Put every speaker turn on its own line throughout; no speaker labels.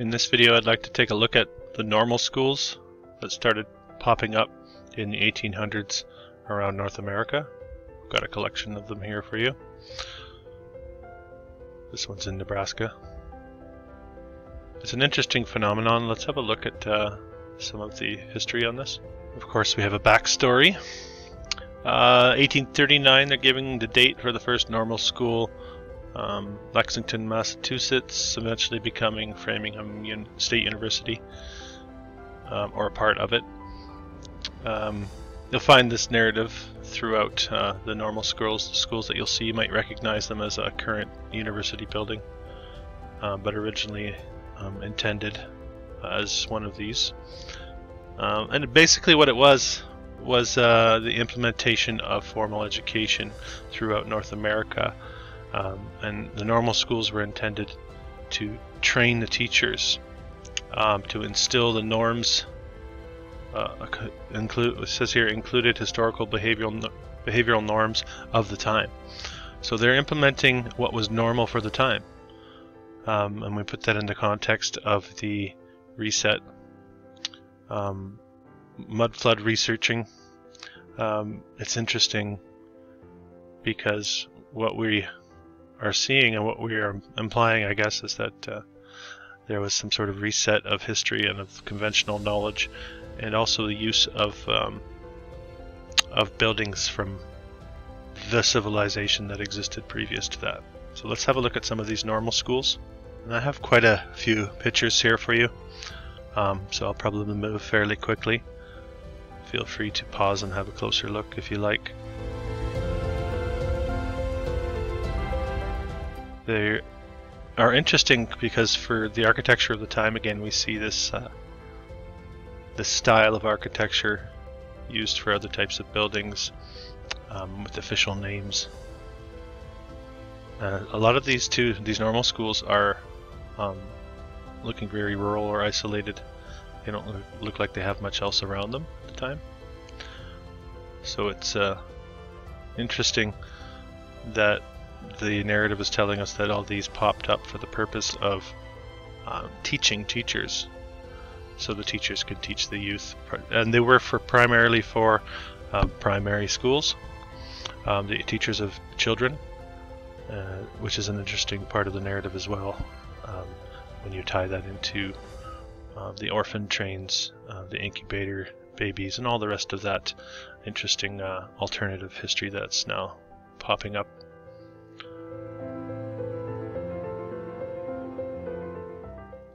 In this video I'd like to take a look at the normal schools that started popping up in the 1800s around North America. I've got a collection of them here for you. This one's in Nebraska. It's an interesting phenomenon. Let's have a look at uh, some of the history on this. Of course, we have a backstory. Uh, 1839, they're giving the date for the first normal school. Um, Lexington, Massachusetts, eventually becoming Framingham Un State University, um, or a part of it. Um, you'll find this narrative throughout uh, the normal schools. The schools that you'll see, you might recognize them as a current university building, uh, but originally um, intended as one of these. Um, and basically, what it was was uh, the implementation of formal education throughout North America. Um, and the normal schools were intended to train the teachers um, to instill the norms. Uh, include it says here included historical behavioral behavioral norms of the time. So they're implementing what was normal for the time, um, and we put that in the context of the reset um, mud flood researching. Um, it's interesting because what we are seeing and what we are implying, I guess, is that uh, there was some sort of reset of history and of conventional knowledge, and also the use of um, of buildings from the civilization that existed previous to that. So let's have a look at some of these normal schools. And I have quite a few pictures here for you, um, so I'll probably move fairly quickly. Feel free to pause and have a closer look if you like. They are interesting because for the architecture of the time, again, we see this uh, this style of architecture used for other types of buildings um, with official names. Uh, a lot of these two, these normal schools, are um, looking very rural or isolated. They don't look, like they have much else around them at the time. So it's uh, interesting that the narrative is telling us that all these popped up for the purpose of um, teaching teachers, so the teachers could teach the youth, and they were for primarily for uh, primary schools, um, the teachers of children, uh, which is an interesting part of the narrative as well. Um, when you tie that into uh, the orphan trains, uh, the incubator babies, and all the rest of that interesting uh, alternative history that's now popping up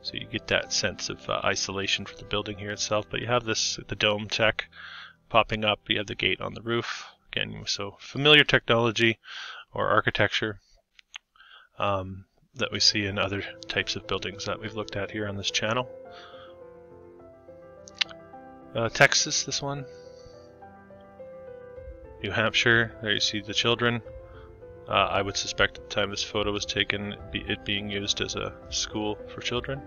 So you get that sense of uh, isolation for the building here itself. But you have this the dome tech popping up. You have the gate on the roof. Again, so familiar technology or architecture um, that we see in other types of buildings that we've looked at here on this channel. Uh, Texas, this one. New Hampshire, there you see the children. Uh, I would suspect at the time this photo was taken, it being used as a school for children.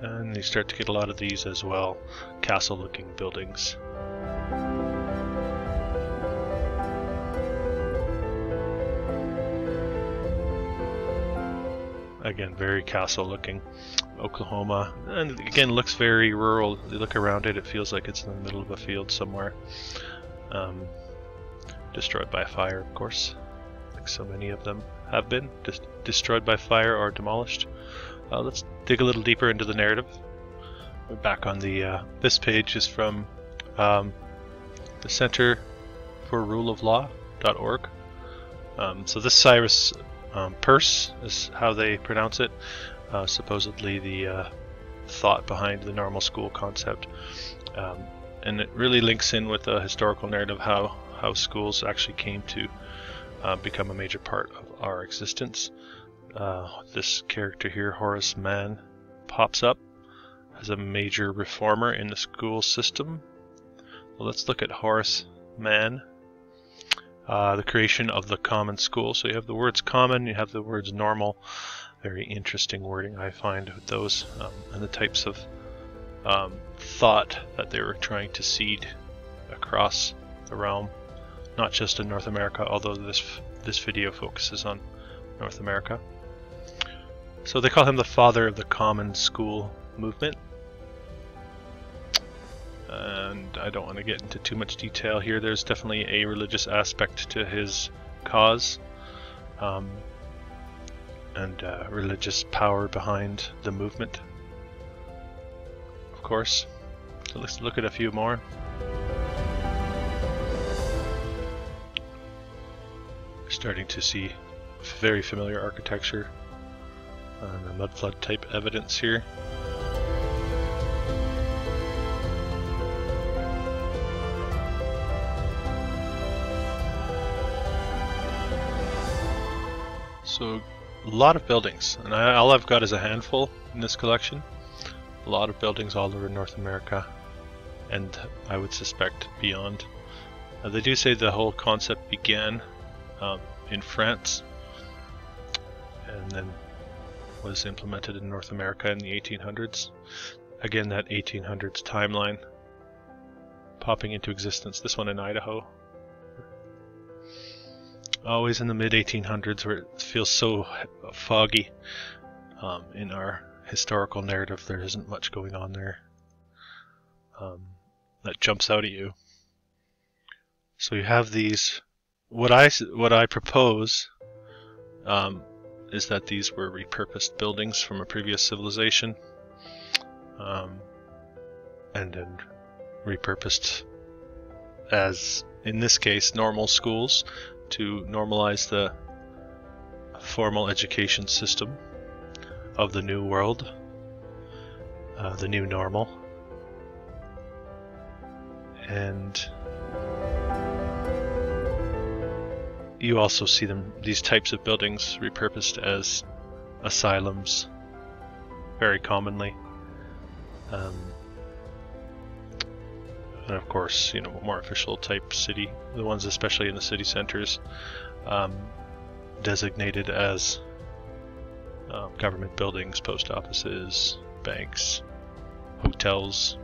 And you start to get a lot of these as well, castle looking buildings. Again, very castle looking. Oklahoma, and again looks very rural. You look around it, it feels like it's in the middle of a field somewhere. Um, destroyed by fire, of course, like so many of them have been just destroyed by fire or demolished. Uh, let's dig a little deeper into the narrative. We're back on the uh, this page is from um, the Center for Rule of Law.org. Um, so this Cyrus um, Peirce is how they pronounce it. Uh, supposedly the uh, thought behind the normal school concept, um, and it really links in with the historical narrative how how schools actually came to uh, become a major part of our existence uh, this character here, Horace Mann, pops up as a major reformer in the school system. Well, let's look at Horace Mann, uh, the creation of the common school. So you have the words common, you have the words normal. Very interesting wording I find with those um, and the types of um, thought that they were trying to seed across the realm, not just in North America, although this this video focuses on North America. So they call him the father of the common school movement. And I don't want to get into too much detail here. There's definitely a religious aspect to his cause. Um, and uh, religious power behind the movement, of course. So let's look at a few more. Starting to see very familiar architecture and the mud flood type evidence here. So a lot of buildings, and I, all I've got is a handful in this collection. A lot of buildings all over North America, and I would suspect beyond. Uh, they do say the whole concept began um, in France, and then was implemented in North America in the 1800s. Again, that 1800s timeline popping into existence. This one in Idaho, always in the mid 1800s where it feels so foggy um, in our historical narrative there isn't much going on there um, that jumps out at you so you have these what I what I propose um, is that these were repurposed buildings from a previous civilization um, and then repurposed as in this case normal schools to normalize the formal education system of the new world, uh, the new normal. And you also see them these types of buildings repurposed as asylums very commonly. Um, and of course, you know, more official type city, the ones especially in the city centers, um, designated as uh, government buildings, post offices, banks, hotels.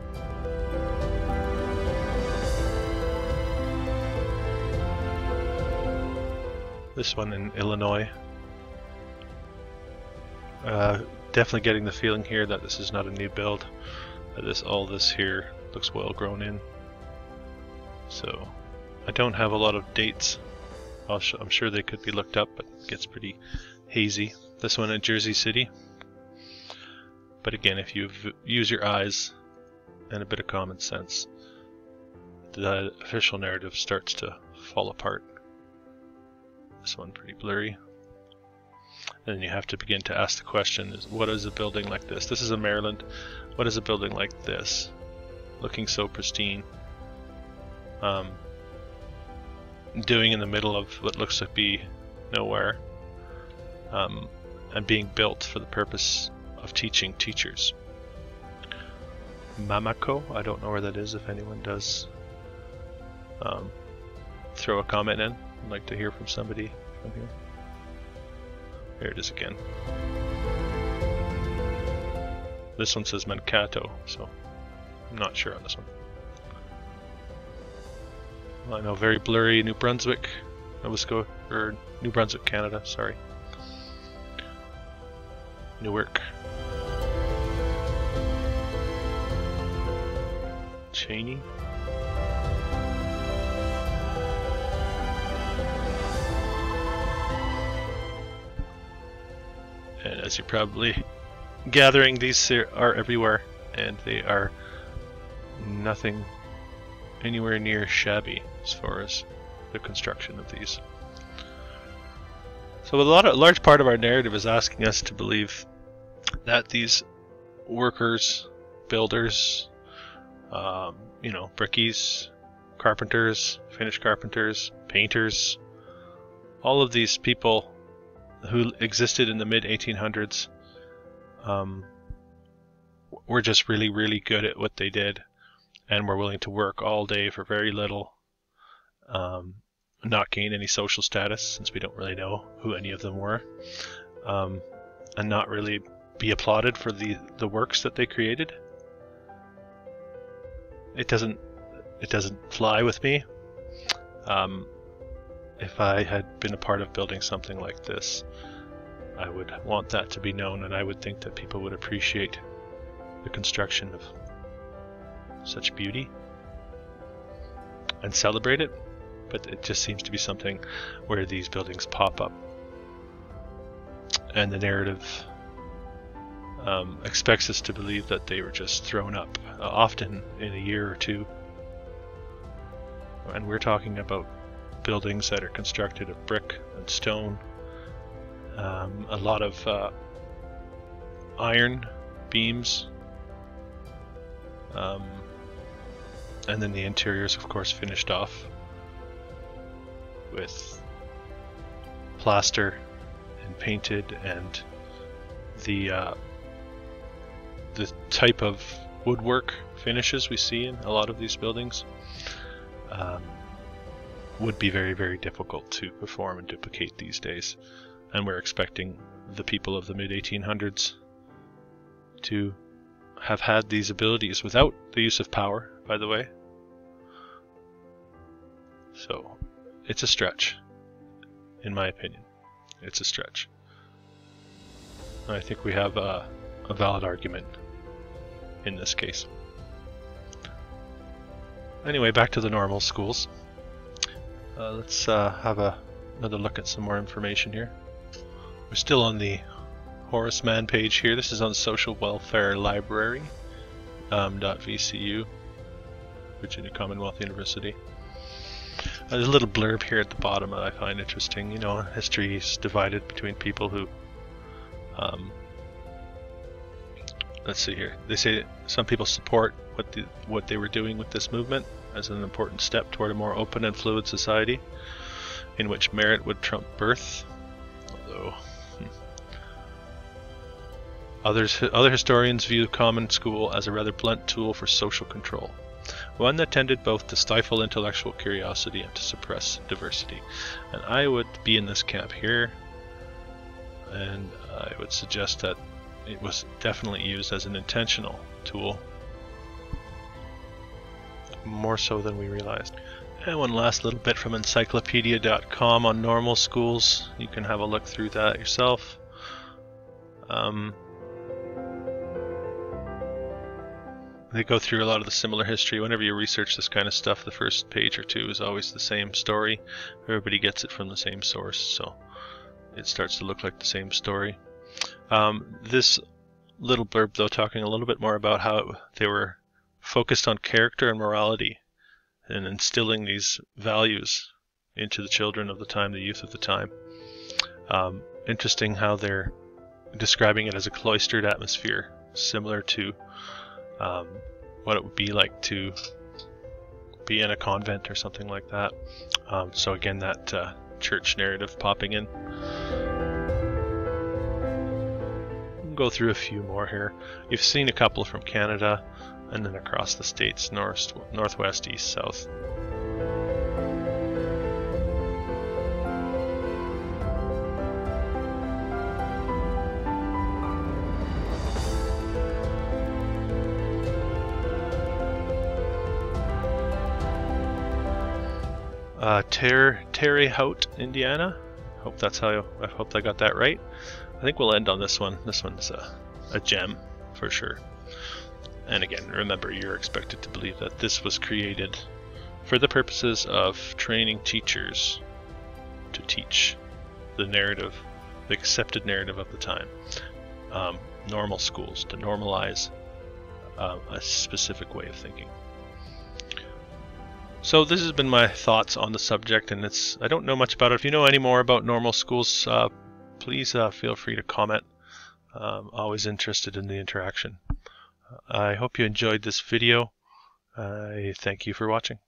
This one in Illinois. Uh, definitely getting the feeling here that this is not a new build. That this all this here looks well grown in. So I don't have a lot of dates. i am sure they could be looked up, but it gets pretty hazy. This one in Jersey City. But again, if you use your eyes and a bit of common sense, the official narrative starts to fall apart. This one pretty blurry. And then you have to begin to ask the question, is what is a building like this? This is a Maryland. What is a building like this? looking so pristine. Um, doing in the middle of what looks to be nowhere, um, and being built for the purpose of teaching teachers. Mamako, I don't know where that is. If anyone does, um, throw a comment in. I'd like to hear from somebody from here. Here it is again. This one says Mankato, so I'm not sure on this one. Well, I know very blurry New Brunswick, Nova Scotia, or New Brunswick, Canada, sorry. Newark. Cheney. As you're probably gathering, these are everywhere, and they are nothing anywhere near shabby as far as the construction of these. So a lot of, a large part of our narrative is asking us to believe that these workers, builders, um, you know, brickies, carpenters, finished carpenters, painters, all of these people who existed in the mid 1800s um, were just really, really good at what they did and were willing to work all day for very little, um, not gain any social status since we don't really know who any of them were, um, and not really be applauded for the the works that they created. It doesn't it doesn't fly with me. Um, if I had been a part of building something like this, I would want that to be known, and I would think that people would appreciate the construction of such beauty and celebrate it. But it just seems to be something where these buildings pop up, and the narrative um, expects us to believe that they were just thrown up, uh, often in a year or two. And we're talking about buildings that are constructed of brick and stone, um, a lot of uh, iron beams, um, and then the interiors, of course, finished off with plaster and painted and the uh, the type of woodwork finishes we see in a lot of these buildings. Um, would be very, very difficult to perform and duplicate these days. And we're expecting the people of the mid 1800s to have had these abilities without the use of power, by the way. So it's a stretch, in my opinion. It's a stretch. I think we have a, a valid argument in this case. Anyway, back to the normal schools. Uh, let's uh, have a, another look at some more information here. We're still on the Horace Mann page here. This is on Social Welfare Library um, .vcu, Virginia Commonwealth University. Uh, there's a little blurb here at the bottom that I find interesting. You know, history is divided between people who um, let's see here. They say some people support what the, what they were doing with this movement as an important step toward a more open and fluid society in which merit would trump birth. Although hmm. others other historians view common school as a rather blunt tool for social control. One that tended both to stifle intellectual curiosity and to suppress diversity. And I would be in this camp here, and I would suggest that it was definitely used as an intentional tool. More so than we realized. And one last little bit from encyclopedia.com on normal schools. You can have a look through that yourself. Um, they go through a lot of the similar history. Whenever you research this kind of stuff, the first page or two is always the same story. Everybody gets it from the same source, so it starts to look like the same story. Um, this little blurb, though, talking a little bit more about how they were focused on character and morality and instilling these values into the children of the time, the youth of the time. Um, interesting how they're describing it as a cloistered atmosphere, similar to um, what it would be like to be in a convent or something like that. Um, so again, that uh, church narrative popping in. go through a few more here. You've seen a couple from Canada, and then across the states, north, northwest, east, south. Uh, Ter Terre Haute, Indiana. Hope that's how I hope I got that right. I think we'll end on this one. This one's a, a gem for sure. And again, remember, you're expected to believe that this was created for the purposes of training teachers to teach the narrative, the accepted narrative of the time. Um, normal schools to normalize uh, a specific way of thinking. So this has been my thoughts on the subject, and it's I don't know much about it. If you know any more about normal schools, uh, please uh, feel free to comment. Um, always interested in the interaction. I hope you enjoyed this video. I thank you for watching.